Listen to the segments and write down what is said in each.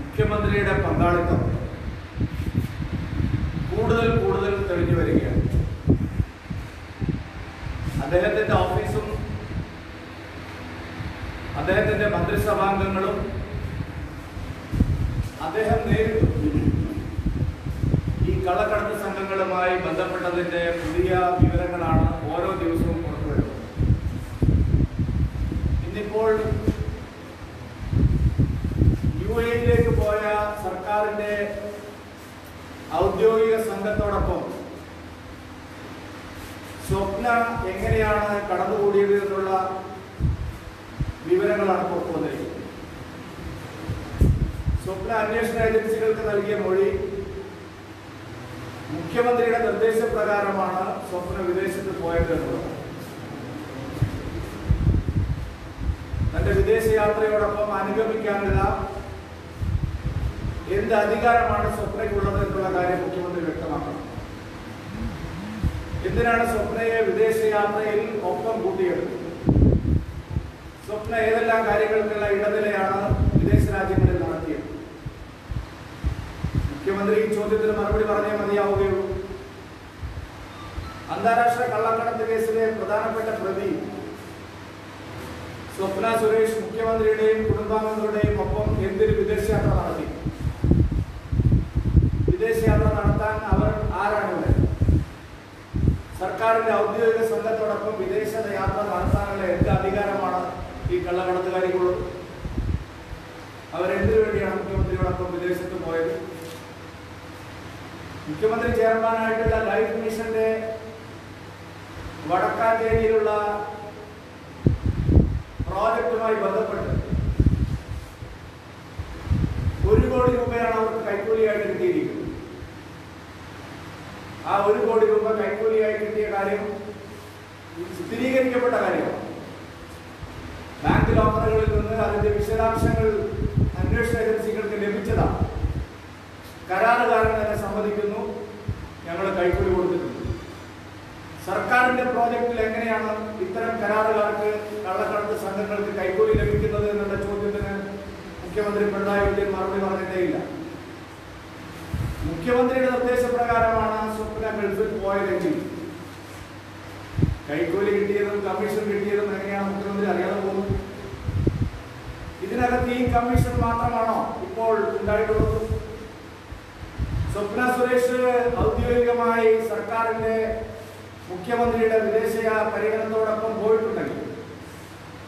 മുഖ്യമന്ത്രിയുടെ പങ്കാളിത്തം കൂടുതൽ കൂടുതൽ തെളിഞ്ഞു വരികയാണ്. അദ്ദേഹത്തിന്റെ ഓഫീസും അദ്ദേഹത്തിന്റെ മന്ത്രിസഭാംഗങ്ങളും അദ്ദേഹം നേരിട്ടു. ഈ കള്ളക്കടത്ത് സംഘങ്ങളുമായി ബന്ധപ്പെട്ടതിന്റെ പുതിയ വിവരങ്ങളാണ് ഓരോ ദിവസവും പുറത്തുവരുന്നത്. ഇന്നിപ്പോൾ യു എയിലേക്ക് പോയ സർക്കാരിന്റെ ഔദ്യോഗിക സംഘത്തോടൊപ്പം സ്വപ്ന എങ്ങനെയാണ് കടന്നുകൂടിയത് എന്നുള്ള വിവരങ്ങളാണ് പുറത്തു വന്നിരിക്കുന്നത്. സ്വപ്ന അന്വേഷണ ഏജൻസികൾക്ക് നൽകിയ മൊഴി മുഖ്യമന്ത്രിയുടെ നിർദ്ദേശപ്രകാരമാണ് സ്വപ്ന വിദേശത്ത് പോയത് എന്നുള്ളത്. തന്റെ വിദേശയാത്രയോടൊപ്പം അനുഗമിക്കാനുള്ള എന്ത് അധികാരമാണ് സ്വപ്നയ്ക്കുള്ളത് എന്നുള്ള കാര്യം മുഖ്യമന്ത്രി വ്യക്തമാക്കണം എന്തിനാണ് സ്വപ്നയെ വിദേശയാത്രയിൽ ഒപ്പം കൂട്ടിയത് സ്വപ്ന ഏതെല്ലാം കാര്യങ്ങൾക്കുള്ള ഇടനിലയാണ് വിദേശ രാജ്യങ്ങളിൽ നടത്തിയത്? മുഖ്യമന്ത്രി ഈ ചോദ്യത്തിന് മറുപടി പറഞ്ഞേ മതിയാവുകയുള്ളൂ. അന്താരാഷ്ട്ര കള്ളക്കടത്ത് കേസിലെ പ്രധാനപ്പെട്ട പ്രതി സ്വപ്ന സുരേഷ് മുഖ്യമന്ത്രിയുടെയും കുടുംബാംഗങ്ങളുടെയും ഒപ്പം എന്തിന് വിദേശയാത്ര നടത്തി? വിദേശയാത്ര നടത്താൻ അവർ ആരാണ് ഇവിടെ സർക്കാരിന്റെ ഔദ്യോഗിക സംഘത്തോടൊപ്പം വിദേശ യാത്ര നടത്താനുള്ള എന്ത് അധികാരമാണ് ഈ കള്ളക്കടത്തുകാരിക്കുള്ളത്? അവരെന്തിനു വേണ്ടിയാണ് മുഖ്യമന്ത്രിയോടൊപ്പം വിദേശത്ത് പോയത്? മുഖ്യമന്ത്രി ചെയർമാനായിട്ടുള്ള ലൈഫ് മിഷന്റെ വടക്കാഞ്ചേരിയിലുള്ള പ്രോജക്റ്റുമായി ബന്ധപ്പെട്ട് ഒരു കോടി രൂപയാണ് അവർക്ക് കൈക്കൂലിയായിട്ട് കിട്ടിയിരിക്കുന്നത്. ആ ഒരു കോടി രൂപ കൈക്കൂലിയായി കിട്ടിയ കാര്യം സ്ഥിരീകരിക്കപ്പെട്ട കാര്യമാണ് ബാങ്ക് ലോക്കറുകളിൽ നിന്ന് അതിന്റെ വിശദാംശങ്ങൾ അന്വേഷണ ഏജൻസികൾക്ക് ലഭിച്ചതാണ്. കരാറുകാരൻ തന്നെ സമ്മതിക്കുന്നു ഞങ്ങൾ കൈക്കൂലി കൊടുത്തിട്ടുണ്ട്. സർക്കാരിന്റെ പ്രോജക്റ്റിൽ എങ്ങനെയാണ് ഇത്തരം കരാറുകാർക്ക് കള്ളക്കടത്ത് സംഘങ്ങൾക്ക് കൈക്കൂലി ലഭിക്കുന്നത് എന്നുള്ള ചോദ്യത്തിന് മുഖ്യമന്ത്രി പിണറായി വിജയൻ മറുപടി പറഞ്ഞിട്ടേയില്ല. മുഖ്യമന്ത്രിയുടെ നിർദ്ദേശപ്രകാരമാണ് ഗൾഫിൽ പോയതെങ്കിൽ കൈക്കൂലി കിട്ടിയതും കമ്മീഷൻ കിട്ടിയതും എങ്ങനെയാണ് മുഖ്യമന്ത്രി അറിയാതെ പോകുന്നു. ഇതിനകത്ത് ഈ കമ്മീഷൻ മാത്രമാണോ ഇപ്പോൾ ഉണ്ടായിട്ടുള്ളത്? സ്വപ്ന സുരേഷ് ഔദ്യോഗികമായി സർക്കാരിന്റെ മുഖ്യമന്ത്രിയുടെ വിദേശ പരിഗണനത്തോടൊപ്പം പോയിട്ടുണ്ടെങ്കിൽ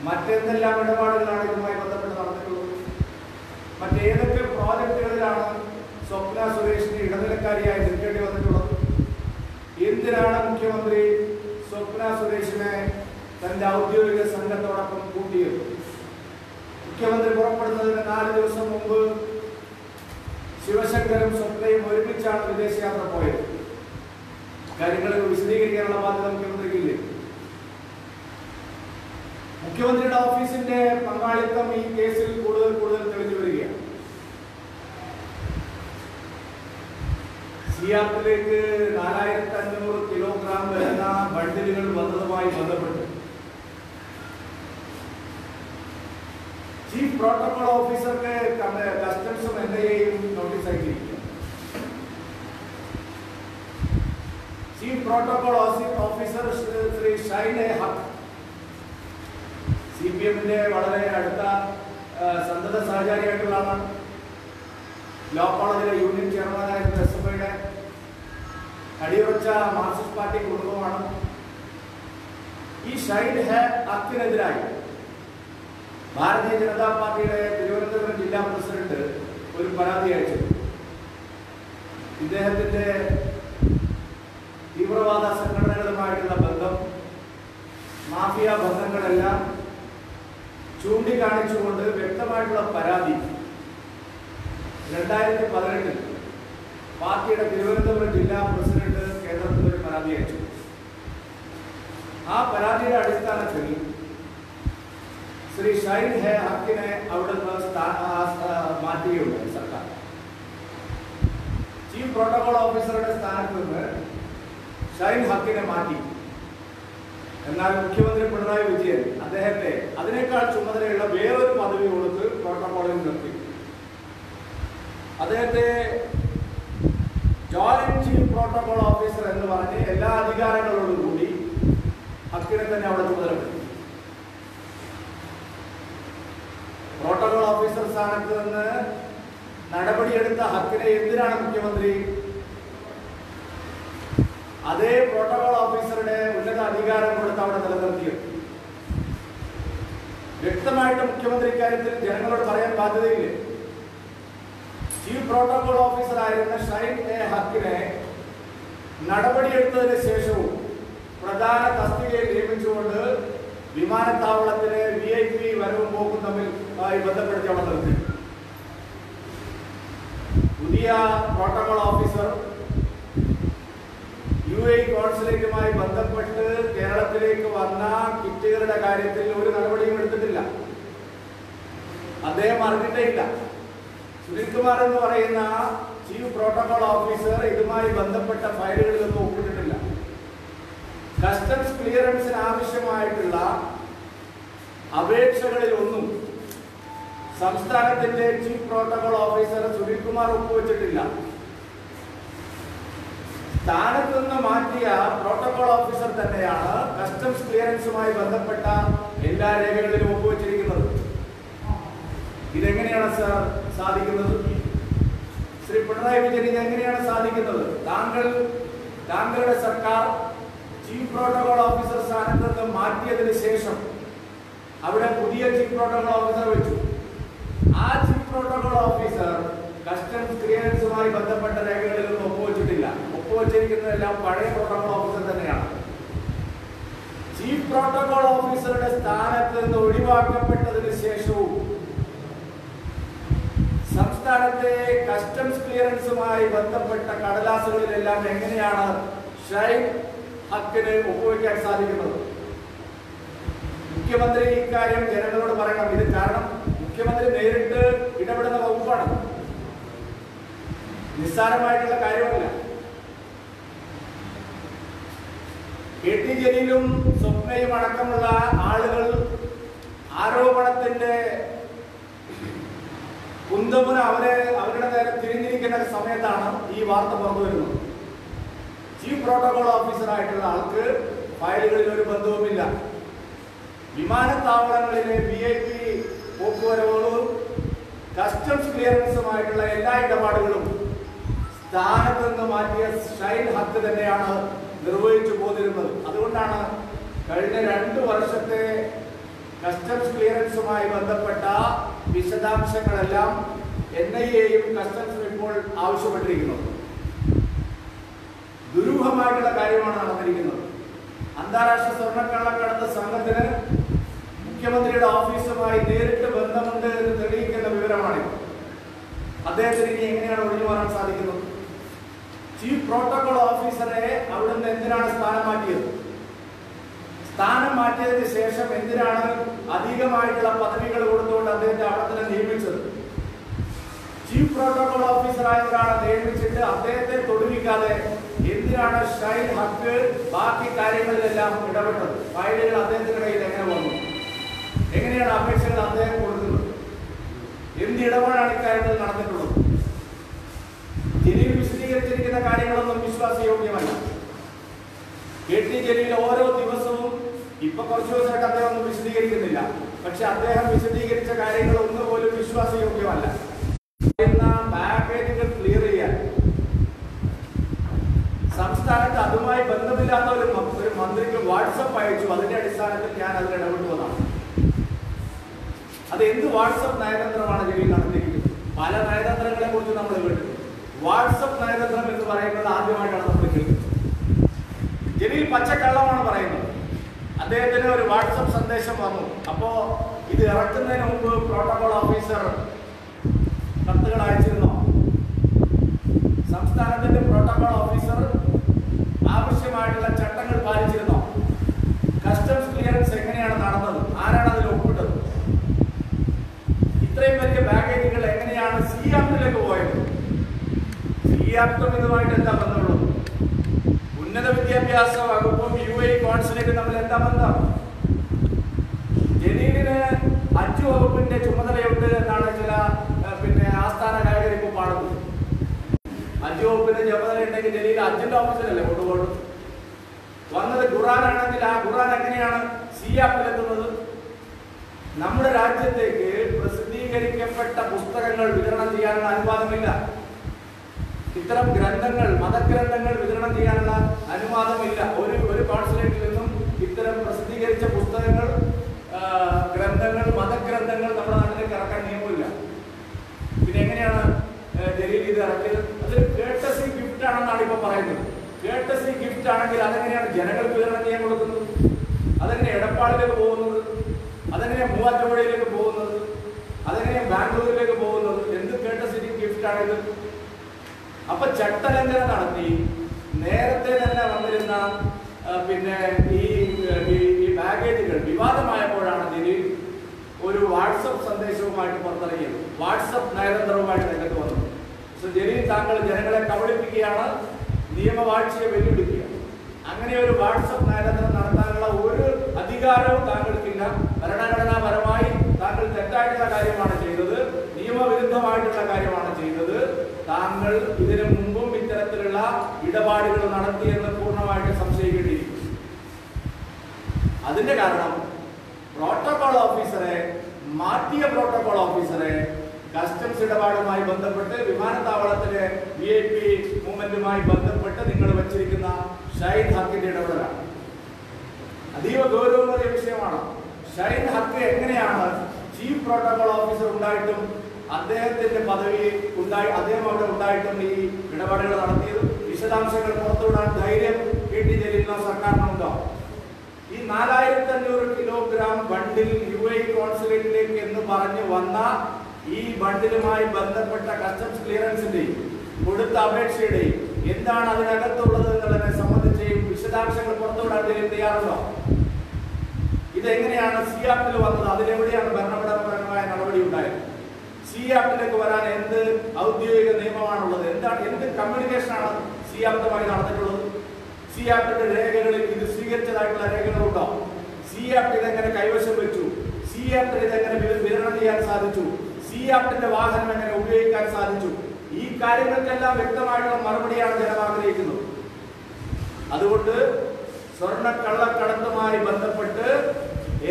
മറ്റെന്തെല്ലാം ഇടപാടുകളാണ് ഇതുമായി ബന്ധപ്പെട്ട് നടന്നിട്ടുള്ളത്? മറ്റേതൊക്കെ പ്രോജക്റ്റുകളിലാണ് സ്വപ്ന സുരേഷിന് ഇടനിലക്കാരിയായി നിൽക്കേണ്ടി വന്നിട്ടുള്ളത്? എന്തിനാണ് മുഖ്യമന്ത്രി സ്വപ്ന സുരേഷിനെ തന്റെ ഔദ്യോഗിക സംഘത്തോടൊപ്പം കൂട്ടിയത്? മുഖ്യമന്ത്രി പുറപ്പെടുന്നതിന് നാല് ദിവസം മുമ്പ് ശിവശങ്കരും സ്വപ്നയും ഒരുമിച്ചാണ് വിദേശയാത്ര പോയത്. കാര്യങ്ങൾ വിശദീകരിക്കാനുള്ള ബാധ്യത മുഖ്യമന്ത്രിക്കില്ലേ? മുഖ്യമന്ത്രിയുടെ ഓഫീസിന്റെ പങ്കാളിത്തം ഈ കേസിൽ കൂടുതൽ കൂടുതൽ തെളിഞ്ഞു സിയാപ്പിലേക്ക് നാലായിരത്തി അഞ്ഞൂറ് കിലോഗ്രാം വരുന്ന ബണ്ടിലുകൾ വന്നതുമായി ബന്ധപ്പെട്ട് ചീഫ് പ്രോട്ടോകോൾ ഓഫീസർക്ക് കസ്റ്റംസും എൻ ഐ എയും നോട്ടീസ് അയച്ചിരിക്കുക ചീഫ് പ്രോട്ടോകോൾ ഓഫീസർ ശ്രീ ഷൈനെ ഹക്ക് സി പി എമ്മിന്റെ വളരെ അടുത്ത ആ, സന്തത സഹചാരിയായിട്ടുള്ള ആളാണ് ലോ കോളേജിലെ യൂണിയൻ ചെയർമാനായിരുന്ന എസ് എഫ് ഐയുടെ അടിയുറച്ച മാർക്സിസ്റ്റ് പാർട്ടി കുടുംബമാണ്. ഈ ഷൈഡ് ഹെ അക്കിനെതിരായി ഭാരതീയ ജനതാ പാർട്ടിയുടെ തിരുവനന്തപുരം ജില്ലാ പ്രസിഡന്റ് ഒരു പരാതി അയച്ചു. ഇദ്ദേഹത്തിന്റെ തീവ്രവാദ സംഘടനകളുമായിട്ടുള്ള ബന്ധം മാഫിയ ബന്ധങ്ങളെല്ലാം ചൂണ്ടിക്കാണിച്ചുകൊണ്ട് വ്യക്തമായിട്ടുള്ള പരാതി രണ്ടായിരത്തി പതിനെട്ടിൽ പാർട്ടിയുടെ തിരുവനന്തപുരം ജില്ലാ പ്രസിഡന്റ് കേന്ദ്രത്തിൽ പരാതി അയച്ചു ആ പരാതിയുടെ അടിസ്ഥാനത്തിൽ ശ്രീ ഷൈൻ ഹെ ഹക്കിനെ അവിടുന്ന് മാറ്റുകയുണ്ടായി സർക്കാർ. ചീഫ് പ്രോട്ടോകോൾ ഓഫീസറുടെ സ്ഥാനത്ത് നിന്ന് ഷൈൻ ഹക്കിനെ മാറ്റി. എന്നാൽ മുഖ്യമന്ത്രി പിണറായി വിജയൻ അദ്ദേഹത്തെ അതിനേക്കാൾ ചുമതലയുള്ള വേറൊരു പദവി കൊടുത്ത് പ്രോട്ടോകോളിൽ നിർത്തി. അദ്ദേഹത്തെ ജോയിന്റ് ചീഫ് പ്രോട്ടോകോൾ ഓഫീസർ എന്ന് പറഞ്ഞ് എല്ലാ അധികാരങ്ങളോടും കൂടി അക്കിനെ തന്നെ അവിടെ ചുമതലപ്പെടുത്തി. പ്രോട്ടോകോൾ ഓഫീസർ സ്ഥാനത്ത് നിന്ന് നടപടിയെടുത്ത ഹക്കിനെ എന്തിനാണ് മുഖ്യമന്ത്രി? അതേ പ്രോട്ടോകോൾ ഓഫീസറുടെ ഉന്നത അധികാരം കൊടുത്ത് അവിടെ നിലനിർത്തിയത് വ്യക്തമായിട്ട് മുഖ്യമന്ത്രി ഇക്കാര്യത്തിൽ ജനങ്ങളോട് പറയാൻ ബാധ്യതയില്ലേ? ചീഫ് പ്രോട്ടോകോൾ ഓഫീസറായിരുന്ന ഷൈൻ എ ഹക്കിനെ നടപടിയെടുത്തതിന് ശേഷവും പ്രധാന തസ്തികയിൽ നിയമിച്ചുകൊണ്ട് വിമാനത്താവളത്തിലെ വി ഐ പി വരവും പോക്കും തമ്മിൽ ബന്ധപ്പെടുത്തി അവിടെ നിർത്തി. പുതിയ പ്രോട്ടോകോൾ ഓഫീസർ യു എ കോൺസുലേറ്റുമായി ബന്ധപ്പെട്ട് കേരളത്തിലേക്ക് വന്ന കിറ്റുകളുടെ കാര്യത്തിൽ ഒരു നടപടിയും എടുത്തിട്ടില്ല. അദ്ദേഹം അറിഞ്ഞിട്ടേ ഇല്ല. സുനിൽകുമാർ എന്ന് പറയുന്ന ചീഫ് പ്രോട്ടോകോൾ ഓഫീസർ ഇതുമായി ബന്ധപ്പെട്ട ഫയലുകളിലൊന്നും ഒപ്പിട്ടിട്ടില്ല. കസ്റ്റംസ് ക്ലിയറൻസിന് ആവശ്യമായിട്ടുള്ള അപേക്ഷകളിലൊന്നും സംസ്ഥാനത്തിന്റെ chief protocol officer Sunil Kumar ഒപ്പുവെച്ചിട്ടില്ല. സ്ഥാനത്ത് നിന്ന് മാറ്റിയ പ്രോട്ടോകോൾ ഓഫീസർ തന്നെയാണ് കസ്റ്റംസ് ക്ലിയറൻസുമായി ബന്ധപ്പെട്ട എല്ലാ രേഖകളിലും ഒപ്പുവെച്ചിരിക്കുന്നത്. ഇതെങ്ങനെയാണ് സാർ? സാധിക്കുന്നത്? ശ്രീ പിണറായി വിജയൻ ഇത് എങ്ങനെയാണ് സാധിക്കുന്നത്? താങ്കൾ താങ്കളുടെ സർക്കാർ ചീഫ് പ്രോട്ടോകോൾ ഓഫീസർ സ്ഥാനത്ത് നിന്ന് മാറ്റിയതിന് ശേഷം അവിടെ പുതിയ ചീഫ് പ്രോട്ടോകോൾ ഓഫീസർ വെച്ചു. ആ ചീഫ് പ്രോട്ടോകോൾ ഓഫീസർ കസ്റ്റംസ് ക്ലിയറൻസുമായി ബന്ധപ്പെട്ട രേഖകളിലൊന്നും ഒപ്പുവെച്ചിട്ടില്ല. ഒപ്പുവെച്ചിരിക്കുന്നതെല്ലാം പഴയ പ്രോട്ടോകോൾ ഓഫീസർ തന്നെയാണ്. ചീഫ് പ്രോട്ടോകോൾ ഓഫീസറുടെ സ്ഥാനത്ത് നിന്ന് ഒഴിവാക്കപ്പെട്ടതിന് ശേഷവും സംസ്ഥാനത്തെ കസ്റ്റംസ് ക്ലിയറൻസുമായി ബന്ധപ്പെട്ട കടലാസുകളിലെല്ലാം എങ്ങനെയാണ് ഷൈൻ ഹക്കിന് ഒപ്പുവെക്കാൻ സാധിക്കുന്നത്? മുഖ്യമന്ത്രി ഇക്കാര്യം ജനങ്ങളോട് പറയണം. ഇത് കാരണം മുഖ്യമന്ത്രി നേരിട്ട് ഇടപെടുന്ന വകുപ്പാണ്. നിസ്സാരമായിട്ടുള്ള കാര്യമല്ല. കെ ടി ജലീലും സ്വപ്നയും അടക്കമുള്ള ആളുകൾ ആരോപണത്തിന്റെ കുന്തമുന അവരെ അവരുടെ നേരെ തിരിഞ്ഞിരിക്കുന്ന സമയത്താണ് ഈ വാർത്ത പുറത്തു വരുന്നത്. ചീഫ് പ്രോട്ടോകോൾ ഓഫീസർ ആയിട്ടുള്ള ആൾക്ക് ഫയലുകളിൽ ഒരു ബന്ധവുമില്ല. വിമാനത്താവളങ്ങളിലെ വി ഐ പി പോക്കുവരവുകളും കസ്റ്റംസ് ക്ലിയറൻസുമായിട്ടുള്ള എല്ലാ ഇടപാടുകളും സ്ഥാനത്ത് നിന്ന് മാറ്റിയ ഷൈൻ ഹക്ക് തന്നെയാണ് നിർവഹിച്ചു പോന്നിരുന്നത്. അതുകൊണ്ടാണ് കഴിഞ്ഞ രണ്ട് വർഷത്തെ കസ്റ്റംസ് ക്ലിയറൻസുമായി ബന്ധപ്പെട്ട വിശദാംശങ്ങളെല്ലാം എൻ ഐ എയും കസ്റ്റംസും ഇപ്പോൾ ആവശ്യപ്പെട്ടിരിക്കുന്നത്. ദുരൂഹമായിട്ടുള്ള കാര്യമാണ് നടന്നിരിക്കുന്നത്. അന്താരാഷ്ട്ര സ്വർണക്കള്ളക്കടത്ത് സംഘത്തിന് മുഖ്യമന്ത്രിയുടെ ഓഫീസുമായി നേരിട്ട് ബന്ധമുണ്ട് എന്ന് തെളിയിക്കുന്ന വിവരമാണിത്. അദ്ദേഹത്തിന് ഇനി എങ്ങനെയാണ് ഒഴിഞ്ഞു മാറാൻ സാധിക്കുന്നത്? ചീഫ് പ്രോട്ടോകോൾ ഓഫീസറെ അവിടുന്ന് എന്തിനാണ് സ്ഥാനം മാറ്റിയത്? സ്ഥാനം മാറ്റിയതിന് ശേഷം എന്തിനാണ് അധികമായിട്ടുള്ള പദവികൾ കൊടുത്തുകൊണ്ട് അദ്ദേഹത്തെ അവിടെ തന്നെ നിയമിച്ചത് ചീഫ് പ്രോട്ടോകോൾ ഓഫീസറായ ഒരാളെ നിയമിച്ചിട്ട് അദ്ദേഹത്തെ തൊടുവിക്കാതെ എന്തിനാണ് ഷൈൻ ഹക്ക് ബാക്കി കാര്യങ്ങളിലെല്ലാം ഇടപെട്ടത്? ഫയലുകൾ അദ്ദേഹത്തിന്റെ കയ്യിൽ എങ്ങനെ വന്നു? എങ്ങനെയാണ് അപേക്ഷകൾ അദ്ദേഹം കൊടുക്കുന്നത് എന്ത് ഇടപാടാണ് ഇക്കാര്യത്തിൽ നടന്നിട്ടുള്ളത്? ജലീൽ വിശദീകരിച്ചിരിക്കുന്ന കാര്യങ്ങളൊന്നും വിശ്വാസയോഗ്യമല്ല. കെ ടി ജലീൽ ഓരോ ഇപ്പൊ കുറച്ചു ദിവസമായിട്ട് അദ്ദേഹം ഒന്നും വിശദീകരിക്കുന്നില്ല. പക്ഷെ അദ്ദേഹം വിശദീകരിച്ച കാര്യങ്ങൾ ഒന്നുപോലും വിശ്വാസയോഗ്യമല്ല. പാക്കേജുകൾ ക്ലിയർ ചെയ്യാൻ. സംസ്ഥാനത്ത് അതുമായി ബന്ധമില്ലാത്ത ഒരു മന്ത്രിക്ക് വാട്സപ്പ് അയച്ചു. അതിന്റെ അടിസ്ഥാനത്തിൽ ഞാൻ അതിൽ ഇടപെട്ടു വന്നതാണ് അത് എന്ത് വാട്സപ്പ് നയതന്ത്രമാണ് ജലീൽ നടത്തിയിരിക്കുന്നത്? പല നയതന്ത്രങ്ങളെ കുറിച്ച് നമ്മൾ കേട്ടു. വാട്സപ്പ് നയതന്ത്രം എന്ന് പറയുന്നത് ആദ്യമായിട്ടാണ് നമ്മൾ കേൾക്കുന്നത്. ജലീൽ പച്ചക്കള്ളമാണ് പറയുന്നത്. അദ്ദേഹത്തിന് ഒരു വാട്സപ്പ് സന്ദേശം വന്നു. അപ്പോ ഇത് ഇറക്കുന്നതിന് മുമ്പ് പ്രോട്ടോകോൾ ഓഫീസർ കത്തുകൾ അയച്ചിരുന്നു. സംസ്ഥാനത്തിന്റെ പ്രോട്ടോകോൾ ഓഫീസർ ആവശ്യമായിട്ടുള്ള ചട്ടങ്ങൾ പാലിച്ചിരുന്നു. കസ്റ്റംസ് ക്ലിയറൻസ് എങ്ങനെയാണ് നടന്നത്? ആരാണ് അതിൽ ഒപ്പിട്ടത്? ഇത്രയും വലിയ ബാഗേജുകൾ എങ്ങനെയാണ് സി ആപ്റ്റിലേക്ക് പോയത്? സി ആപ്റ്റും ഇതുമായിട്ട് എന്താ ബന്ധമുള്ളത്? ഉന്നത വിദ്യാഭ്യാസ വകുപ്പും വഴി കോൺസിലേക്ക് തമ്മിൽ എന്താ ബന്ധം? ജലീലിന് അഞ്ചു വകുപ്പിന്റെ ചുമതലയുണ്ട് എന്നാണ് ചില പിന്നെ ആസ്ഥാന ലേഖനിപ്പ് പാടുന്നത്. അഞ്ചു വകുപ്പിന്റെ ചുമതല ഉണ്ടെങ്കിൽ ജലീൽ അഞ്ചിന്റെ ഓഫീസിലല്ലേ കൊണ്ടുപോകും വന്നത് ഖുറാനാണെങ്കിൽ ആ ഖുറാൻ എങ്ങനെയാണ് സിയാപ്പിലെത്തുന്നത് നമ്മുടെ രാജ്യത്തേക്ക് പ്രസിദ്ധീകരിക്കപ്പെട്ട പുസ്തകങ്ങൾ വിതരണം ചെയ്യാനുള്ള അനുവാദമില്ല. ഇത്തരം ഗ്രന്ഥങ്ങൾ മതഗ്രന്ഥങ്ങൾ വിതരണം ചെയ്യാനുള്ള അനുവാദമില്ല. ഒരു ഒരു കോൺസുലേറ്റിൽ നിന്നും ഇത്തരം പ്രസിദ്ധീകരിച്ച പുസ്തകങ്ങൾ ഗ്രന്ഥങ്ങൾ മതഗ്രന്ഥങ്ങൾ നമ്മുടെ നാട്ടിലേക്ക് ഇറക്കാൻ നിയമമില്ല. പിന്നെ എങ്ങനെയാണ് ജലീൽ ഇത് ഇറക്കിയത്? അത് കേട്ടസി ഗിഫ്റ്റ് ആണെന്നാണ് ഇപ്പൊ പറയുന്നത്. കേട്ടസി ഗിഫ്റ്റ് ആണെങ്കിൽ അതെങ്ങനെയാണ്? ജനങ്ങൾക്ക് വിതരണം ചെയ്യാൻ കൊടുക്കുന്നത് അതെങ്ങനെ എടപ്പാളിലേക്ക് പോകുന്നത് അതെങ്ങനെ മൂവാറ്റുപുഴയിലേക്ക് പോകുന്നത് അതെങ്ങനെ ബാംഗ്ലൂരിലേക്ക് പോകുന്നത് എന്ത് കേട്ടസി ഗിഫ്റ്റ് ആണിത് അപ്പൊ ചട്ടലംഘനം നടത്തി? നേരത്തെ തന്നെ വന്നിരുന്ന പിന്നെ ഈ ഈ- ബാഗേജുകൾ വിവാദമായപ്പോഴാണ് ദിലീപ് ഒരു വാട്സപ്പ് സന്ദേശവുമായിട്ട് പുറത്തിറങ്ങിയത്. വാട്സപ്പ് നയതന്ത്രവുമായിട്ട് രംഗത്ത് വന്നത്. സോ ജലീൽ താങ്കൾ ജനങ്ങളെ കബളിപ്പിക്കുകയാണ് നിയമവാഴ്ചയെ വെല്ലുവിളിക്കുക അങ്ങനെ ഒരു വാട്സപ്പ് നയതന്ത്രം നടത്താനുള്ള ഒരു അധികാരവും താങ്കൾക്കില്ല. ഭരണഘടനാപരമായി താങ്കൾ തെറ്റായിട്ടുള്ള കാര്യമാണ് ചെയ്തത്. നിയമവിരുദ്ധമായിട്ടുള്ള കാര്യമാണ് താങ്കൾ ഇതിനു മുമ്പും ഇത്തരത്തിലുള്ള ഇടപാടുകൾ നടത്തിയെന്ന് പൂർണമായിട്ട് സംശയിക്കേണ്ടിയിരിക്കും അതിന്റെ കാരണം പ്രോട്ടോകോൾ ഓഫീസറെ മാറ്റിയ പ്രോട്ടോകോൾ ഓഫീസറെ കസ്റ്റംസ് ഇടപാടുമായി ബന്ധപ്പെട്ട് വിമാനത്താവളത്തിലെ വി ഐ പി മൂവ്മെന്റുമായി ബന്ധപ്പെട്ട് നിങ്ങൾ വെച്ചിരിക്കുന്ന ഷൈൻ ഹക്കിന്റെ ഇടപെടലാണ്. അതീവ ഗൗരവമേറിയ വിഷയമാണ്. ഷൈൻ ഹക്ക് എങ്ങനെയാണ് ചീഫ് പ്രോട്ടോകോൾ ഓഫീസർ ഉണ്ടായിട്ടും അദ്ദേഹത്തിന്റെ പദവി ഉണ്ടായി അദ്ദേഹം അവിടെ ഉണ്ടായിട്ടും ഈ ഇടപാടുകൾ നടത്തിയത് വിശദാംശങ്ങൾ പുറത്തുവിടാൻ ധൈര്യം കിട്ടി ചെല്ലുന്ന സർക്കാരിനുണ്ടോ? ഈ നാലായിരത്തി അഞ്ഞൂറ് കിലോഗ്രാം ബണ്ടിൽ യു എ കോൺസുലേറ്റിലേക്ക് എന്ന് പറഞ്ഞു വന്ന ഈ ബണ്ടിലുമായി ബന്ധപ്പെട്ട കസ്റ്റംസ് ക്ലിയറൻസിന്റെയും കൊടുത്ത അപേക്ഷയുടെയും എന്താണ് അതിനകത്തുള്ളത് എന്നുള്ളതിനെ സംബന്ധിച്ച് വിശദാംശങ്ങൾ പുറത്തുവിടാൻ തയ്യാറുണ്ടോ? ഇതെങ്ങനെയാണ് സിയാപ്പിൽ വന്നത്? അതിലെവിടെയാണ് ഭരണഘടനാപരമായ നടപടി ഉണ്ടായത് സി വരാൻ എന്ത് ഔദ്യോഗിക നിയമമാണുള്ളത്? എന്താണ് എന്ത് കമ്മ്യൂണിക്കേഷനാണ് സി ആപ്തുമായി നടന്നിട്ടുള്ളത്? സി ആപ്പിന്റെ രേഖകളിൽ ഇത് സ്വീകരിച്ചതായിട്ടുള്ള രേഖകളുണ്ടോ സി ആപ്പ് ഇതെങ്ങനെ കൈവശം വെച്ചു? സി ആപ്പിന് ഇതെങ്ങനെ വിതരണം ചെയ്യാൻ സാധിച്ചു? സി ആപ്പിന്റെ വാഹനം എങ്ങനെ ഉപയോഗിക്കാൻ സാധിച്ചു? ഈ കാര്യങ്ങൾക്കെല്ലാം വ്യക്തമായിട്ടുള്ള മറുപടിയാണ് ജനം ആഗ്രഹിക്കുന്നത്. അതുകൊണ്ട് സ്വർണ കള്ളക്കടത്തുമായി ബന്ധപ്പെട്ട്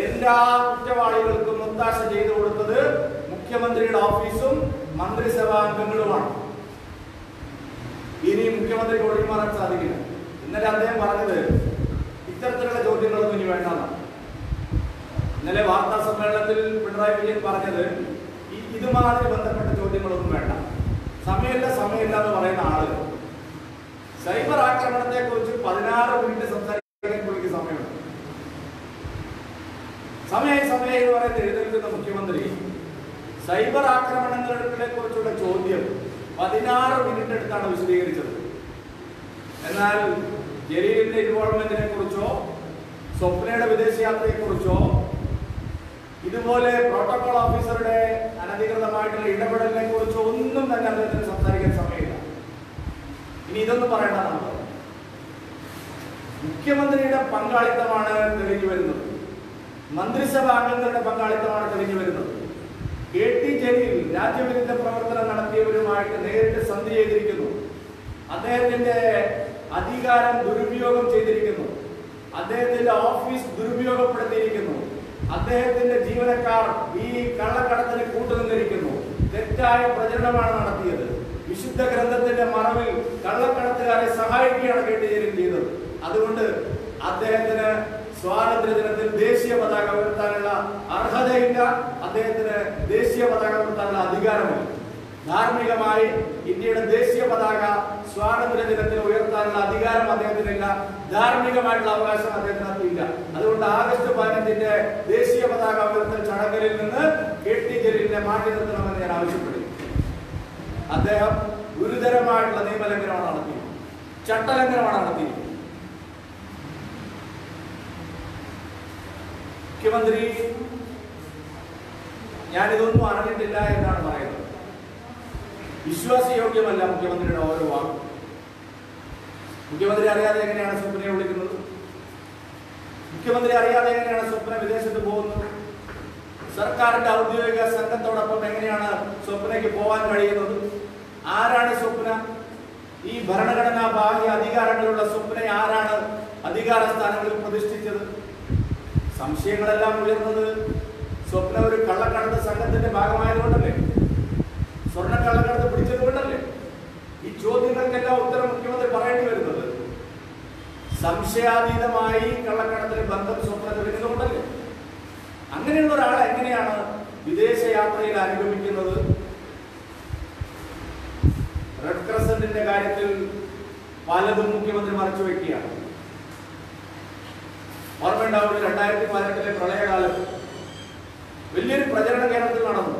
എല്ലാ കുറ്റവാളികൾക്കും ഒത്താശ ചെയ്തു കൊടുത്തത് മുഖ്യമന്ത്രിയുടെ ഓഫീസും മന്ത്രിസഭാ അംഗങ്ങളുമാണ് ഇനി മുഖ്യമന്ത്രി ഒഴിമാറാൻ സാധിക്കില്ല. ഇന്നലെ അദ്ദേഹം പറഞ്ഞത് ഇത്തരത്തിലുള്ള ചോദ്യങ്ങളൊന്നും ഇനി വേണ്ടെന്നാണ്. ഇന്നലെ വാർത്താ സമ്മേളനത്തിൽ പിണറായി വിജയൻ പറഞ്ഞത് ഇതുമാതിരി ബന്ധപ്പെട്ട ചോദ്യങ്ങളൊന്നും വേണ്ട. സമയമില്ല സമയമില്ല എന്ന് പറയുന്ന ആൾ. സൈബർ ആക്രമണത്തെ കുറിച്ച് പതിനാറ് മിനിറ്റ് സംസാരിക്കാൻ പുള്ളിക്ക് സമയമുണ്ട്. സമയ സമയം എന്ന് പറയുന്നത് എഴുന്നേൽക്കുന്ന മുഖ്യമന്ത്രി സൈബർ ആക്രമണങ്ങളെ കുറിച്ചുള്ള ചോദ്യം പതിനാറ് മിനിറ്റ് എടുത്താണ് വിശദീകരിച്ചത്. എന്നാൽ ജലീലിന്റെ ഇൻവോൾവ്മെന്റിനെ കുറിച്ചോ സ്വപ്നയുടെ വിദേശയാത്രയെ കുറിച്ചോ ഇതുപോലെ പ്രോട്ടോകോൾ ഓഫീസറുടെ അനധികൃതമായിട്ടുള്ള ഇടപെടലിനെ കുറിച്ചോ ഒന്നും തന്നെ അദ്ദേഹത്തിന് സംസാരിക്കാൻ സമയമില്ല. ഇനി ഇതൊന്നും പറയണ്ട നമ്മൾ മുഖ്യമന്ത്രിയുടെ പങ്കാളിത്തമാണ് തെളിഞ്ഞു വരുന്നത്. മന്ത്രിസഭാ അംഗങ്ങളുടെ പങ്കാളിത്തമാണ് തെളിഞ്ഞു വരുന്നത്. കെ ടി ജലീൽ രാജ്യവിരുദ്ധ പ്രവർത്തനം നടത്തിയവരുമായിട്ട് നേരിട്ട് സന്ധി ചെയ്തിരിക്കുന്നു. അദ്ദേഹത്തിന്റെ അധികാരം ദുരുപയോഗം ചെയ്തിരിക്കുന്നു. അദ്ദേഹത്തിന്റെ ഓഫീസ് ദുരുപയോഗപ്പെടുത്തിയിരിക്കുന്നു. അദ്ദേഹത്തിന്റെ ജീവനക്കാർ ഈ കള്ളക്കടത്തിന് കൂട്ടുനിന്നിരിക്കുന്നു. തെറ്റായ പ്രചരണമാണ് നടത്തിയത്. വിശുദ്ധ ഗ്രന്ഥത്തിന്റെ മറവിൽ കള്ളക്കടത്തുകാരെ സഹായിക്കുകയാണ് കെ ടി ചെയ്തത്. അതുകൊണ്ട് അദ്ദേഹത്തിന് സ്വാതന്ത്ര്യ ദിനത്തിൽ ദേശീയ പതാക ഉയർത്താനുള്ള അർഹതയില്ല. അദ്ദേഹത്തിന് ദേശീയ പതാക ഉയർത്താനുള്ള അധികാരമില്ല ധാർമ്മികമായി ഇന്ത്യയുടെ ദേശീയ പതാക സ്വാതന്ത്ര്യ ദിനത്തിൽ ഉയർത്താനുള്ള അധികാരം അദ്ദേഹത്തിനില്ല. ധാർമ്മികമായിട്ടുള്ള അവകാശം അദ്ദേഹത്തിന് ഇല്ല അതുകൊണ്ട് ആഗസ്റ്റ് പതിനഞ്ചിന്റെ ദേശീയ പതാക ഉയർത്തൽ ചടങ്ങിൽ നിന്ന് കെ ടി ജലീലിനെ മാറ്റി നിർത്തണമെന്ന് ഞാൻ ആവശ്യപ്പെടുന്നു. അദ്ദേഹം ഗുരുതരമായിട്ടുള്ള നിയമലംഘനമാണ് നടത്തിയത്. ചട്ടലംഘനമാണ് നടത്തിയത്. മുഖ്യമന്ത്രി ഞാനിതൊന്നും അറിഞ്ഞിട്ടില്ല എന്നാണ് പറയുന്നത്. വിശ്വാസയോഗ്യമല്ല മുഖ്യമന്ത്രിയുടെ ഓരോ വാക്കും. മുഖ്യമന്ത്രി അറിയാതെ എങ്ങനെയാണ് സ്വപ്നയെ വിളിക്കുന്നത്? മുഖ്യമന്ത്രി അറിയാതെ എങ്ങനെയാണ് സ്വപ്ന വിദേശത്ത് പോകുന്നത്? സർക്കാരിന്റെ ഔദ്യോഗിക സംഘത്തോടൊപ്പം എങ്ങനെയാണ് സ്വപ്നയ്ക്ക് പോകാൻ കഴിയുന്നത്? ആരാണ് സ്വപ്ന? ഈ ഭരണഘടനാ ബാഹ്യ അധികാരങ്ങളുള്ള സ്വപ്നയെ ആരാണ് അധികാര സ്ഥാനങ്ങളിൽ പ്രതിഷ്ഠിച്ചത്? സംശയങ്ങളെല്ലാം ഉയർന്നത് സ്വപ്ന ഒരു കള്ളക്കടത്ത് സംഘത്തിന്റെ ഭാഗമായതുകൊണ്ടല്ലേ? സ്വർണ കള്ളക്കടത്ത് പിടിച്ചത് കൊണ്ടല്ലേ ഈ ചോദ്യങ്ങൾക്കെല്ലാം ഉത്തരം മുഖ്യമന്ത്രി പറയേണ്ടി വരുന്നത്. സംശയാതീതമായി കള്ളക്കടത്തിന് ബന്ധം സ്വപ്നത്തിൽ വരുന്നതുകൊണ്ടല്ലേ അങ്ങനെയുള്ള ഒരാൾ എങ്ങനെയാണ് വിദേശ യാത്രയിൽ അനുഗമിക്കുന്നത്? റെഡ് ക്രസന്റിന്റെ കാര്യത്തിൽ പലതും മുഖ്യമന്ത്രി മറച്ചു വയ്ക്കുകയാണ് ഓർമ്മയുണ്ടാവുന്നത് രണ്ടായിരത്തി പതിനെട്ടിലെ പ്രളയകാലം വലിയൊരു പ്രചരണ കേരളത്തിൽ നടന്നു.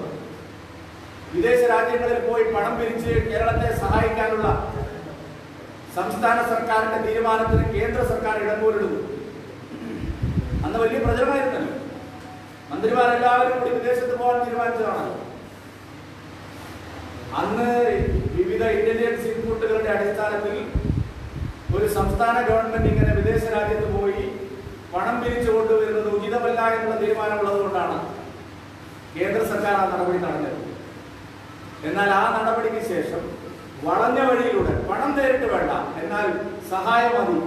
വിദേശ രാജ്യങ്ങളിൽ പോയി പണം പിരിച്ച് കേരളത്തെ സഹായിക്കാനുള്ള സംസ്ഥാന സർക്കാരിന്റെ തീരുമാനത്തിന് കേന്ദ്ര സർക്കാർ ഇടംപോലിടുന്നു അന്ന് വലിയ പ്രചരണമായിരുന്നല്ലോ. മന്ത്രിമാരെല്ലാവരും കൂടി വിദേശത്ത് പോകാൻ തീരുമാനിച്ചതാണല്ലോ അന്ന് വിവിധ ഇന്റലിജൻസ് ഇൻപുട്ടുകളുടെ അടിസ്ഥാനത്തിൽ ഒരു സംസ്ഥാന ഗവൺമെന്റ് ഇങ്ങനെ വിദേശ രാജ്യത്ത് പോയി പണം പിരിച്ചു കൊണ്ടുവരുന്നത് ഉചിതമല്ല എന്നുള്ള തീരുമാനമുള്ളത് കൊണ്ടാണ് കേന്ദ്ര സർക്കാർ ആ നടപടി നടന്നത് എന്നാൽ ആ നടപടിക്ക് ശേഷം വളഞ്ഞ വഴിയിലൂടെ പണം നേരിട്ട് വേണ്ട എന്നാൽ സഹായം മതി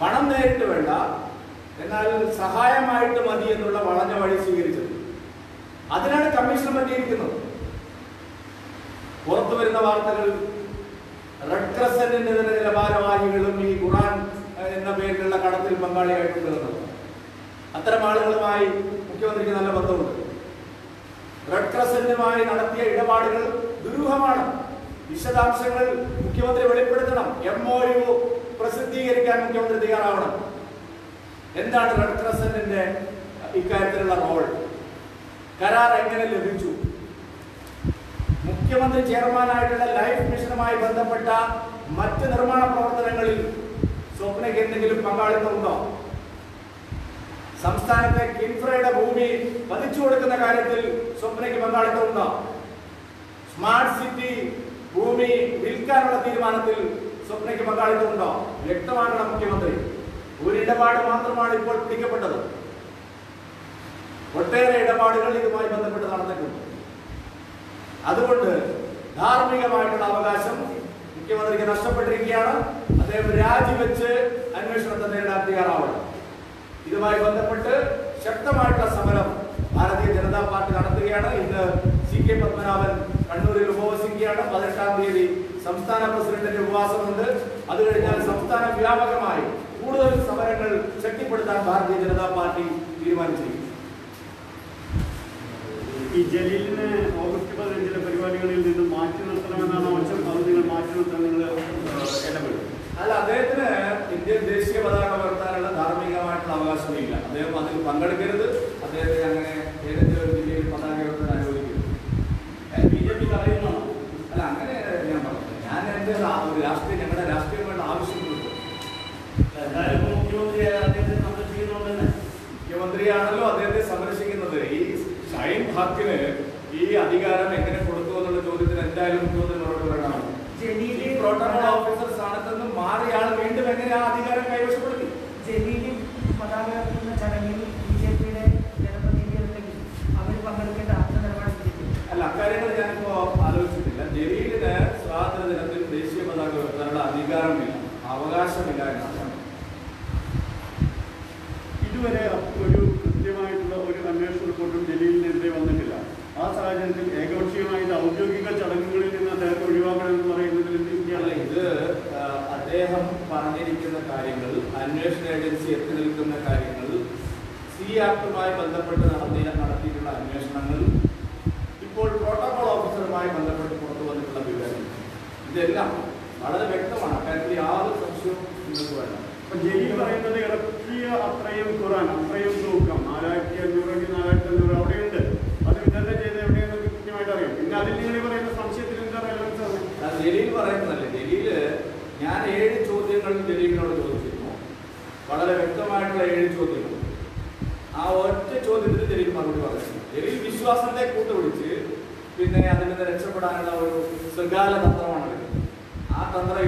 പണം നേരിട്ട് വേണ്ട എന്നാൽ സഹായമായിട്ട് മതി എന്നുള്ള വളഞ്ഞ വഴി സ്വീകരിച്ചത്. അതിനാണ് കമ്മീഷൻ പറ്റിയിരിക്കുന്നത്. പുറത്തു വരുന്ന വാർത്തകൾ റെഡ് ക്രസന്റിനെതിരെ ചില ഈ ഖുറാൻ എന്ന പേരിലുള്ള കടത്തിൽ പങ്കാളിയായിട്ടുണ്ട് തീർന്നത് അത്തരം ആളുകളുമായി മുഖ്യമന്ത്രിക്ക് നല്ല ബന്ധമുണ്ട്. റെഡ് ക്രസന്റുമായി നടത്തിയ ഇടപാടുകൾ ദുരൂഹമാണ്. വിശദാംശങ്ങൾ മുഖ്യമന്ത്രി വെളിപ്പെടുത്തണം. എം ഒ യു പ്രസിദ്ധീകരിക്കാൻ മുഖ്യമന്ത്രി തയ്യാറാവണം. എന്താണ് റെഡ് ക്രസന്റിന്റെ ഇക്കാര്യത്തിലുള്ള റോൾ കരാർ എങ്ങനെ ലഭിച്ചു? മുഖ്യമന്ത്രി ചെയർമാനായിട്ടുള്ള ലൈഫ് മിഷനുമായി ബന്ധപ്പെട്ട മറ്റ് നിർമ്മാണ പ്രവർത്തനങ്ങളിൽ സ്വപ്നയ്ക്ക് എന്തെങ്കിലും പങ്കാളിത്തമുണ്ടോ? സംസ്ഥാനത്തെ കിൻഫ്രയുടെ ഭൂമി പതിച്ചു കൊടുക്കുന്ന കാര്യത്തിൽ സ്വപ്നയ്ക്ക് പങ്കാളിത്തമുണ്ടോ? സ്മാർട്ട് സിറ്റി ഭൂമി വിൽക്കാനുള്ള തീരുമാനത്തിൽ സ്വപ്നയ്ക്ക് പങ്കാളിത്തമുണ്ടോ? വ്യക്തമാക്കണം മുഖ്യമന്ത്രി. ഒരു ഇടപാട് മാത്രമാണ് ഇപ്പോൾ പിടിക്കപ്പെട്ടത്. ഒട്ടേറെ ഇടപാടുകൾ ഇതുമായി ബന്ധപ്പെട്ട് നടന്നിട്ടുണ്ട്. അതുകൊണ്ട് ധാർമ്മികമായിട്ടുള്ള അവകാശം മുഖ്യമന്ത്രിക്ക് നഷ്ടപ്പെട്ടിരിക്കുകയാണ്. അദ്ദേഹം രാജിവെച്ച് അന്വേഷണത്തെ നേരിടാൻ തയ്യാറാവണം. ഇതുമായി ബന്ധപ്പെട്ട് ശക്തമായിട്ടുള്ള സമരം ഭാരതീയ ജനതാ പാർട്ടി നടത്തുകയാണ്. ഇന്ന് സി കെ പത്മനാഭൻ കണ്ണൂരിൽ ഉപവസിക്കുകയാണ്. പതിനെട്ടാം തീയതി സംസ്ഥാന പ്രസിഡന്റിന്റെ ഉപവാസമുണ്ട്. അത് കഴിഞ്ഞാൽ സംസ്ഥാന വ്യാപകമായി കൂടുതൽ സമരങ്ങൾ ശക്തിപ്പെടുത്താൻ ഭാരതീയ ജനതാ പാർട്ടി തീരുമാനിച്ചിരിക്കുന്നു. ഈ ജലീലിനെ ഓഗസ്റ്റ് പതിനഞ്ചിലെ പരിപാടികളിൽ നിന്ന് മാറ്റി നിർത്തണമെന്നാണ് ആവശ്യം. അത് നിങ്ങൾ മാറ്റി നിർത്താൻ നിങ്ങൾ ഇടപെടും. അല്ല അദ്ദേഹത്തിന് ഇന്ത്യൻ ദേശീയ പതാക ധാർമ്മികമായിട്ടുള്ള അവകാശമില്ല. അദ്ദേഹം അതിൽ പങ്കെടുക്കരുത്. അദ്ദേഹത്തെ അങ്ങനെ ഏതെങ്കിലും ഒരു ജില്ലയിൽ പതാക ഉയർത്താൻ അനുവദിക്കരുത് ബി ജെ പി പറയുന്നു. അല്ല അങ്ങനെ ഞാൻ പറഞ്ഞത് ഞാൻ എന്റെ ആ- ഒരു രാഷ്ട്രീയ ഞങ്ങളുടെ രാഷ്ട്രീയമായിട്ട് ആവശ്യമുണ്ട് എന്തായാലും മുഖ്യമന്ത്രി അദ്ദേഹത്തെ സംരക്ഷിക്കുന്നുണ്ടെന്ന് മുഖ്യമന്ത്രിയാണല്ലോ അദ്ദേഹത്തെ സംരക്ഷിക്കുന്നത്. ഈ ഷൈൻ ഹക്കിന് ഈ അധികാരം എങ്ങനെ കൊടുത്തു എന്നുള്ള ചോദ്യത്തിന് എന്തായാലും മുഖ്യമന്ത്രി മറുപടി പറയണം. പ്രോട്ടോകോൾ ഓഫീസർ സ്ഥാനത്ത് നിന്ന് മാറിയാൾ വീണ്ടും എങ്ങനെ ആ അധികാരം കൈവശപ്പെടുത്തി ജലീലും പതാക ഉയർത്തുന്ന ചടങ്ങിൽ ബി ജെ പിയുടെ ജനപ്രതിനിധികളുണ്ടെങ്കിൽ അവർ പങ്കെടുക്കേണ്ട ആദ്യ നിലപാട് സ്വീകരിക്കും. അല്ല അക്കാര്യങ്ങൾ ഞാനിപ്പോ ആലോചിച്ചിട്ടില്ല ജലീലിന് സ്വാതന്ത്ര്യ ദിനത്തിൽ ദേശീയ പതാക ഉയർത്താനുള്ള അധികാരമില്ല അവകാശമില്ല എന്നാണ് ഇതുവരെ ഒരു കൃത്യമായിട്ടുള്ള ഒരു അന്വേഷണ റിപ്പോർട്ടും ജലീലിനെതിരെ വന്നിട്ടില്ല ആ സാഹചര്യത്തിൽ ഏകപക്ഷീയമായ ഇത് ഔദ്യോഗിക ചടങ്ങുകളിൽ നിന്ന് അദ്ദേഹത്തെ ഒഴിവാക്കണമെന്ന് പറയുന്നതിൽ എന്ത് അല്ല ഇന്ത്യയാണ് ഇത് ആ, അദ്ദേഹം പറഞ്ഞിരിക്കുന്ന കാര്യങ്ങൾ അന്വേഷണ ഏജൻസി എത്തി നിൽക്കുന്ന കാര്യങ്ങൾ സി ആക്ടുമായി ബന്ധപ്പെട്ട് നടത്തിയ നടത്തിയിട്ടുള്ള അന്വേഷണങ്ങൾ ഇപ്പോൾ പ്രോട്ടോകോൾ ഓഫീസറുമായി ബന്ധപ്പെട്ട് പുറത്തു വന്നിട്ടുള്ള വിവരങ്ങൾ. ഇതെല്ലാം വളരെ വ്യക്തമാണ്. അക്കാര്യത്തിൽ യാതൊരു സംശയവും നിങ്ങൾക്ക് വേണ്ട. അപ്പൊ പറയുന്നത് ഇറക്കിയ അത്രയും ഖുറാൻ അത്രയും തൂക്കം. നാലായിരത്തി അഞ്ഞൂറ് നാലായിരത്തി അഞ്ഞൂറ് അവിടെയുണ്ട്. അത് വിതരണം ചെയ്ത് എവിടെയെന്ന് കൃത്യമായിട്ട് അറിയാം. പിന്നെ അതിൽ നിങ്ങൾ പറയുന്ന സംശയത്തിൽ എന്താ റെലവൻസ് ജലീൽ പറയുന്നതല്ലേ? ജലീൽ ഞാൻ ഏഴ് ചോദ്യങ്ങൾ ജലീലിനോട് വ്യക്തമായിട്ടുള്ള ഏഴ് ചോദ്യങ്ങൾ. ആ ഒറ്റ ചോദ്യത്തിന് ജലീൽ മറുപടി പറഞ്ഞു ജലീൽ വിശ്വാസത്തെ കൂട്ടുപിടിച്ച് പിന്നെ അതിൽ നിന്ന് രക്ഷപ്പെടാനുള്ള ഒരു ശൃഗാല തന്ത്രമാണ് ആ തന്ത്രം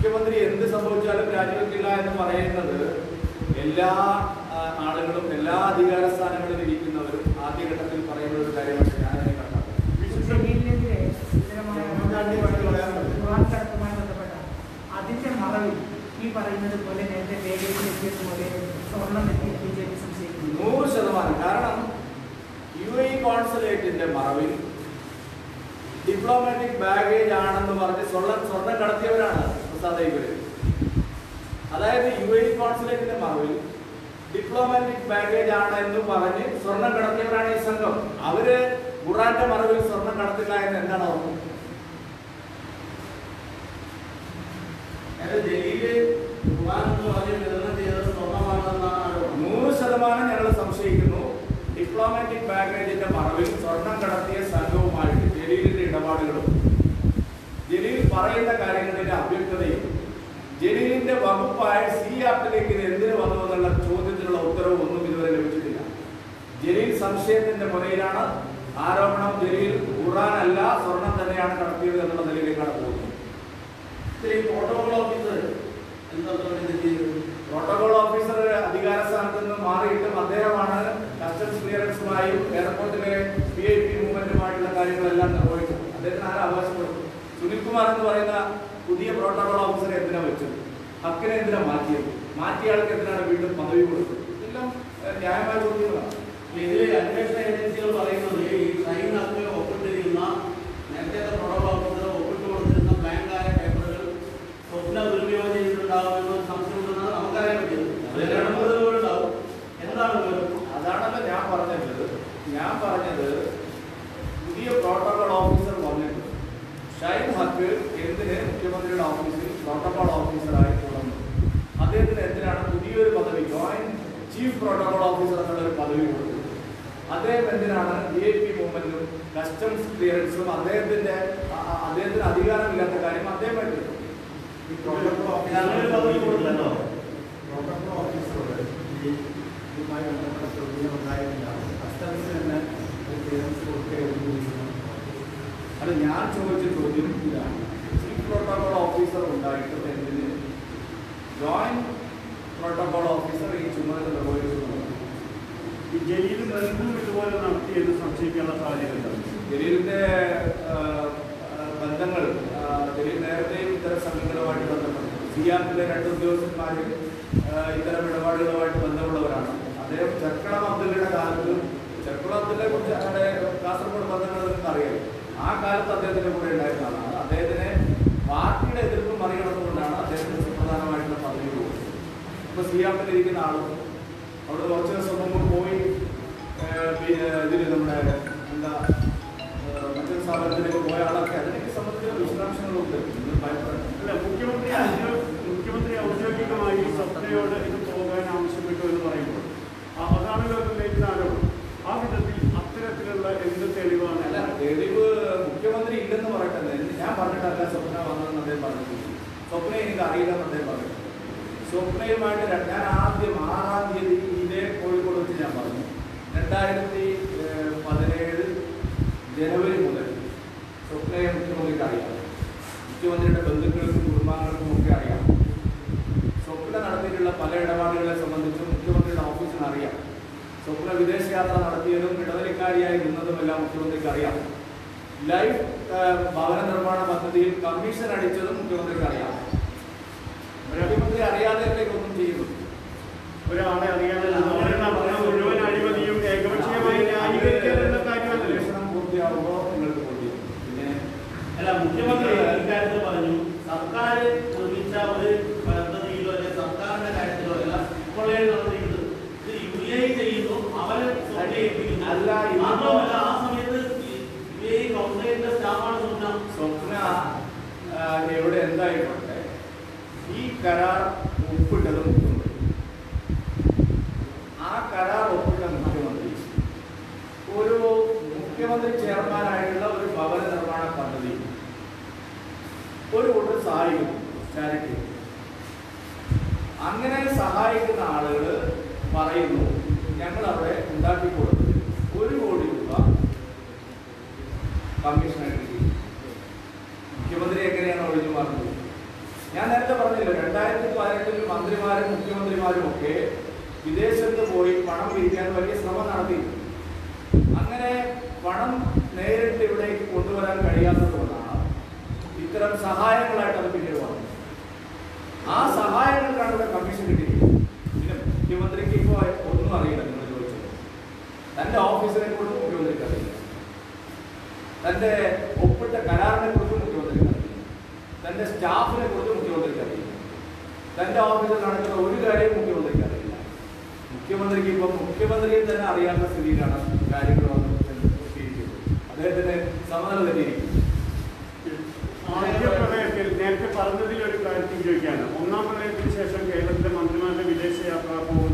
മുഖ്യമന്ത്രി എന്ത് സംഭവിച്ചാലും രാജിവെക്കില്ല എന്ന് പറയുന്നത് എല്ലാ ആളുകളും എല്ലാ അധികാര സ്ഥാനങ്ങളിൽ ഇരിക്കുന്നവരും ആദ്യഘട്ടത്തിൽ പറയുന്ന ഒരു കാര്യമാണ് ഞാൻ അതിനെ മറവിൽ ഈ പറയുന്നത് പോലെ വേഗത്തിൽ നൂറ് ശതമാനം. കാരണം യു എ കോൺസുലേറ്റിന്റെ മറവിൽ ഡിപ്ലോമാറ്റിക് ബാഗേജ് ആണെന്ന് പറഞ്ഞ് സ്വർണം സ്വർണം കടത്തിയവരാണ്. പ്രസാദ് ഇവർ അതായത് യു എ കോൺസുലേറ്റിന്റെ മറവിൽ ഡിപ്ലോമാറ്റിക് ബാഗേജ് ആണ് എന്ന് പറഞ്ഞ് സ്വർണം കടത്തിയവരാണ് ഈ സംഘം. അവർ ബുറാന്റെ മറവിൽ സ്വർണം കടത്തില്ല എന്ന് എന്താണ് ഓർമ്മ? ഡൽഹിയിൽ. നൂറ് ശതമാനം ഞങ്ങൾ സംശയിക്കുന്നു. ഡിപ്ലോമാറ്റിക് ബാഗേജിന്റെ മറവിൽ സ്വർണം കടത്തിയ സംഘവുമായിട്ട് ജലീലിന്റെ ഇടപാടുകളും. ജലീൽ പറയുന്ന ജലീലിന്റെ വകുപ്പായ സി ആപ്പിലേക്ക് ഇത് എന്തിനു വന്നു എന്നുള്ള ചോദ്യത്തിനുള്ള ഉത്തരവ് ഒന്നും ഇതുവരെ ലഭിച്ചിട്ടില്ല. ജലീൽ സംശയത്തിന്റെ മുറയിലാണ് ആരോപണം ജലീൽ ഖുറാൻ അല്ല സ്വർണം തന്നെയാണ് കടത്തിയത് എന്നുള്ള നിലയിലേക്കാണ് പോകുന്നത്. പ്രോട്ടോകോൾ ഓഫീസർ അധികാര സ്ഥാനത്ത് നിന്ന് മാറിയിട്ടും അദ്ദേഹമാണ് കസ്റ്റംസ് ക്ലിയറൻസുമായും എയർപോർട്ടിലെ പി ഐ പി മൂവ്മെന്റുമായിട്ടുള്ള കാര്യങ്ങളെല്ലാം നിർവഹിച്ചത്. അദ്ദേഹത്തിന് ആരും അവകാശപ്പെടും സുനിൽകുമാർ എന്ന് പറയുന്ന പുതിയ പ്രോട്ടോകോൾ ഓഫീസറെ എന്തിനാ വെച്ചത്? ഹക്കിനെ എന്തിനാ മാറ്റിയത്. മാറ്റിയ ആൾക്ക് എന്തിനാണ് വീണ്ടും പദവി കൊടുത്തത്? ഇതെല്ലാം ന്യായമായ ചോദ്യങ്ങളാണ്. ഇതിലെ അന്വേഷണ ഏജൻസികൾ പറയുന്നത് ഈ ഷൈനൊക്കെ ഒപ്പിട്ടിരിക്കുന്ന നേരത്തെ ഓഫീസർ ഒപ്പിട്ട് കൊടുത്തിരുന്ന ബ്ലാങ്കായ പേപ്പറുകൾ സ്വപ്ന ദുരുപയോഗം ചെയ്തിട്ടുണ്ടാകുമെന്ന് സംശയമുണ്ടെന്നാണ് നമുക്കറിയാൻ പറ്റിയത് എന്താണ്? അതാണല്ലോ ഞാൻ പറഞ്ഞത്. ഞാൻ പറഞ്ഞത് പുതിയ പ്രോട്ടോകോൾ ഓഫീസർ വന്നിട്ട് ഷൈൻ ഹക്ക് എന്തിന് മുഖ്യമന്ത്രിയുടെ ഓഫീസിൽ പ്രോട്ടോകോൾ ഓഫീസറായി തുടർന്നു അദ്ദേഹത്തിന് എന്തിനാണ് പുതിയൊരു പദവി ജോയിന്റ് ചീഫ് പ്രോട്ടോകോൾ ഓഫീസർ എന്നുള്ള ഒരു പദവി കൊടുത്തു. അദ്ദേഹം എന്തിനാണ് ഡി ഐ പി മൂവ്മെന്റും കസ്റ്റംസ് ക്ലിയറൻസും അദ്ദേഹത്തിന്റെ അദ്ദേഹത്തിന് അധികാരമില്ലാത്ത കാര്യം അദ്ദേഹം ഏറ്റെടുത്തു ഈ പ്രോട്ടോകോൾ അങ്ങനെ ഒരു പദവി കൊടുത്തല്ലോ. പ്രോട്ടോകോൾ ഓഫീസറോട് ഈ ഇതുമായി ബന്ധപ്പെട്ട ചോദ്യം ഉണ്ടായിട്ടില്ല കസ്റ്റംസ് തന്നെ ഒരു ക്ലിയറൻസ് കൊടുക്കുകയായിരുന്നു അത് ഞാൻ ചോദിച്ച ചോദ്യം ഇതാണ്. ചീഫ് പ്രോട്ടോകോൾ ഓഫീസർ ഉണ്ടായിട്ട് എന്തിന് ജോയിന്റ് പ്രോട്ടോകോൾ ഓഫീസർ ഈ ചുമതല നിർവഹിച്ചു ഈ ജലീൽ ബന്ധം ഇതുപോലെ നടത്തി എന്ന് സംശയിക്കാനുള്ള സാഹചര്യം ആ, ബന്ധങ്ങൾ ജലീൽ നേരത്തെയും ഇത്തരം സംഘങ്ങളുമായിട്ട് ബന്ധപ്പെട്ടു സിയാമിലെ രണ്ട് ഉദ്യോഗസ്ഥന്മാർ ഇത്തരം ഇടപാടുകളുമായിട്ട് ബന്ധമുള്ളവരാണ്. അദ്ദേഹം ചക്കളം അബ്ദുള്ളയുടെ കാലത്തും അബ്ദുള്ളയെ കുറിച്ച് അവിടെ കാസർഗോഡ് ബന്ധങ്ങൾ അറിയാം. ആ കാലത്ത് അദ്ദേഹത്തിന്റെ കൂടെ ഉണ്ടായിരുന്നതാണ്. അദ്ദേഹത്തിന് പാർട്ടിയുടെ എതിർപ്പ് മറികടന്നുകൊണ്ടാണ് അദ്ദേഹത്തിന് സുപ്രധാനമായിട്ടുള്ള പദവി കൊടുത്തത് ഇരിക്കുന്ന ആളും അവിടെ കുറച്ച് ദിവസം മുമ്പ് പോയി ഇതിൽ നമ്മുടെ എന്താ മറ്റൊരു സ്ഥാപനത്തിലേക്ക് പോയ ആളൊക്കെ അതിനൊക്കെ സംബന്ധിച്ച വിശദാംശങ്ങളുണ്ട്. അല്ല മുഖ്യമന്ത്രി മുഖ്യമന്ത്രി ഔദ്യോഗികമായി സ്വപ്നയോട് ഇത് പോകാൻ ആവശ്യപ്പെട്ടു എന്ന് പറയുമ്പോൾ ആ- അതാണല്ലോ ഉന്നയിക്കുന്ന ആരോപണം ആ വിധത്തിൽ അത്തരത്തിലുള്ള എന്ത് തെളിവാണ്? അല്ല തെളിവ് മുഖ്യമന്ത്രി ഇല്ലെന്ന് പറയട്ടെ. ഞാൻ പറഞ്ഞിട്ടല്ല സ്വപ്ന വന്നതെന്ന് അദ്ദേഹം പറഞ്ഞിട്ടുണ്ട്. സ്വപ്ന എനിക്ക് അറിയില്ലെന്ന് അദ്ദേഹം പറഞ്ഞു. സ്വപ്നയുമായിട്ട് ഞാൻ ആദ്യം ആറാം തീയതി ഇതേ കോഴിക്കോട് വെച്ച് ഞാൻ പറഞ്ഞു. രണ്ടായിരത്തി പതിനേഴ് ജനുവരി മുതൽ സ്വപ്നയെ മുഖ്യമന്ത്രിക്ക് അറിയാം. മുഖ്യമന്ത്രിയുടെ ബന്ധുക്കൾക്കും കുടുംബാംഗങ്ങൾക്കും ഒക്കെ അറിയാം. സ്വപ്ന നടത്തിയിട്ടുള്ള പല ഇടപാടുകളെ സംബന്ധിച്ച് മുഖ്യമന്ത്രിയുടെ ഓഫീസിന് അറിയാം. സ്വപ്ന വിദേശയാത്ര നടത്തിയതും ഇടവലിക്കാരിയായി നിന്നതുമെല്ലാം മുഖ്യമന്ത്രിക്ക് അറിയാം. ലൈഫ് ഭവന നിർമ്മാണ പദ്ധതിയിൽ കമ്മീഷൻ അടിച്ചതും മുഖ്യമന്ത്രിക്ക് അറിയാം. മുഖ്യമന്ത്രി അറിയാതെ ഒന്നും ചെയ്യുന്നു ഒരാളെ അറിയാതെ മുഴുവൻ അഴിമതിയും ഏകപക്ഷീയമായി ന്യായീകരിക്കാനുള്ള അന്വേഷണം പൂർത്തിയാവുമ്പോൾ നിങ്ങൾക്ക് പിന്നെ അല്ല മുഖ്യമന്ത്രി ഇക്കാര്യത്തിൽ പറഞ്ഞു സർക്കാർ നിർമ്മിച്ച ഒരു പദ്ധതിയിലോ അല്ലെങ്കിൽ സർക്കാരിന്റെ കാര്യത്തിലോ അല്ല കൊള്ളയിൽ നടത്തിയിരിക്കുന്നത് ഇത് യു എ ചെയ്യുന്നു അവരെ അല്ല, മാത്രമല്ല ആ സമയത്ത് യു എ കൗൺസിലിന്റെ സ്റ്റാഫാണ് സ്വപ്ന എവിടെ ഈ കരാർ ഒപ്പിട്ടത് മുഖ്യമന്ത്രി ആ കരാർ ഒപ്പിട്ട മുഖ്യമന്ത്രി ഒരു മുഖ്യമന്ത്രി ചെയർമാനായിട്ടുള്ള ഒരു ഭവന നിർമ്മാണ പദ്ധതി ഒരു കൂട്ടർ സഹായിക്കുന്നു ചാരിറ്റി അങ്ങനെ സഹായിക്കുന്ന ആളുകൾ പറയുന്നു ഞങ്ങൾ അവിടെ ഉണ്ടാക്കി കൊടുത്തത് ഒരു കോടി രൂപ കമ്മീഷനായിട്ട് മുഖ്യമന്ത്രി എങ്ങനെയാണ് ഒഴിഞ്ഞു മാറുന്നത്? ഞാൻ നേരത്തെ കാര്യത്തിൽ മന്ത്രിമാരും മുഖ്യമന്ത്രിമാരും ഒക്കെ വിദേശത്ത് പോയി പണം പിരിക്കാൻ വലിയ ശ്രമം നടത്തി അങ്ങനെ പണം നേരിട്ട് ഇവിടേക്ക് കൊണ്ടുവരാൻ കഴിയാത്തതുകൊണ്ടാണ് ഇത്തരം സഹായങ്ങളായിട്ട് അത് പിന്നീട് വന്നത്. ആ സഹായങ്ങൾക്കാണ് ഇവിടെ കമ്മീഷൻ കിട്ടിയിരിക്കുന്നത്. മുഖ്യമന്ത്രിക്ക് ഇപ്പോൾ ഒന്നും അറിയില്ല നിങ്ങൾ ചോദിച്ചത്. തന്റെ ഓഫീസിനെ കുറിച്ച് മുഖ്യമന്ത്രിക്ക് അറിയില്ല. തന്റെ ഒപ്പിട്ട കരാറിനെ കുറിച്ച് മുഖ്യമന്ത്രിക്ക് അറിയില്ല. തന്റെ സ്റ്റാഫിനെ കുറിച്ച് മുഖ്യമന്ത്രിക്ക് അറിയില്ല. തന്റെ ഓഫീസിൽ നടക്കുന്ന ഒരു കാര്യവും മുഖ്യമന്ത്രിക്ക് അറിയില്ല. മുഖ്യമന്ത്രിക്ക് ഇപ്പൊ മുഖ്യമന്ത്രിയും തന്നെ അറിയാത്ത സ്ഥിതിയിലാണ് കാര്യങ്ങൾ അദ്ദേഹത്തിന്റെ എത്തിയിരിക്കുന്നത് അദ്ദേഹത്തിന് സമനില നേരത്തെ പറഞ്ഞതിൽ ഒരു കാര്യം ചോദിക്കാണ് ഒന്നാം പ്രളയത്തിന് ശേഷം കേരളത്തിലെ മന്ത്രിമാരുടെ വിദേശയാത്ര പോകുന്നത്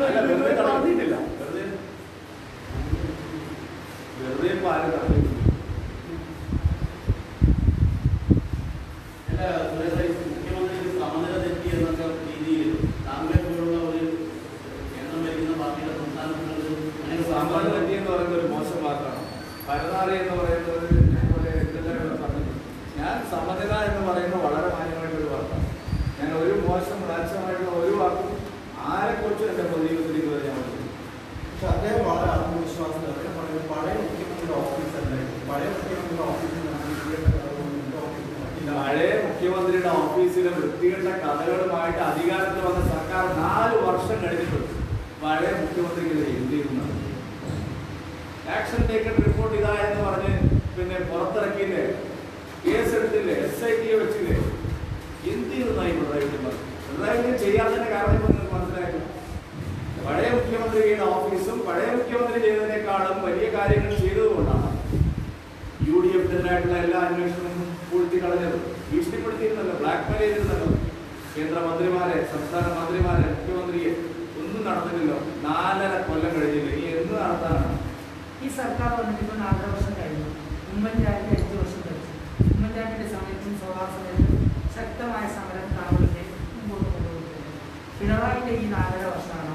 വെറുതെ വെറുതെ പാല് നൂറ്റാണ്ടിന്റെ സമയത്തും സോളാർ സമയത്തും ശക്തമായ സമരം താങ്കളുടെ മുമ്പോട്ട് കൊണ്ടുപോകുന്നത് പിണറായിന്റെ ഈ നാലര വർഷമാണ്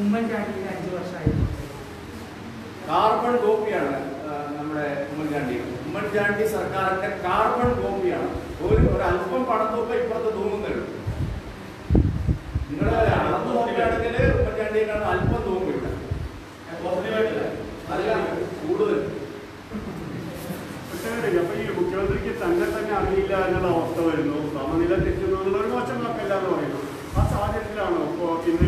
ഉമ്മൻചാണ്ടിന്റെ അഞ്ചു വർഷമായിരുന്നു കാർബൺ കോപ്പിയാണ് നമ്മുടെ ഉമ്മൻചാണ്ടി. ഉമ്മൻചാണ്ടി സർക്കാരിന്റെ കാർബൺ കോപ്പിയാണ്. ഒരു അല്പം പണം ഇപ്പുറത്ത് തൂങ്ങുന്നുള്ളൂ നിങ്ങളെ അളന്ന് നോക്കുകയാണെങ്കിൽ ഉമ്മൻചാണ്ടിയേക്കാണ് അല്പം തൂങ്ങില്ല അല്ല കൂടുതൽ. മുഖ്യമന്ത്രിക്ക് തന്നെ തന്നെ അറിയില്ല എന്നുള്ള അവസ്ഥ വരുന്നു. സമനില തെറ്റുന്നു എന്നുള്ള ഒരു മോശം വാക്കല്ല എന്ന് പറയുന്നു. ആ സാഹചര്യത്തിലാണോ ഇപ്പോൾ ഇന്ന്